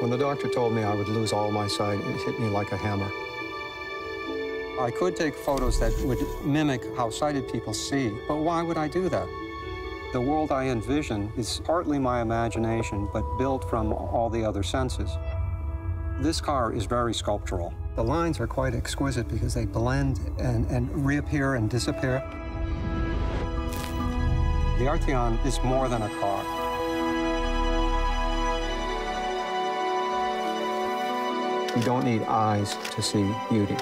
When the doctor told me I would lose all my sight, it hit me like a hammer. I could take photos that would mimic how sighted people see, but why would I do that? The world I envision is partly my imagination, but built from all the other senses. This car is very sculptural. The lines are quite exquisite because they blend and, and reappear and disappear. The Arteon is more than a car. You don't need eyes to see beauty.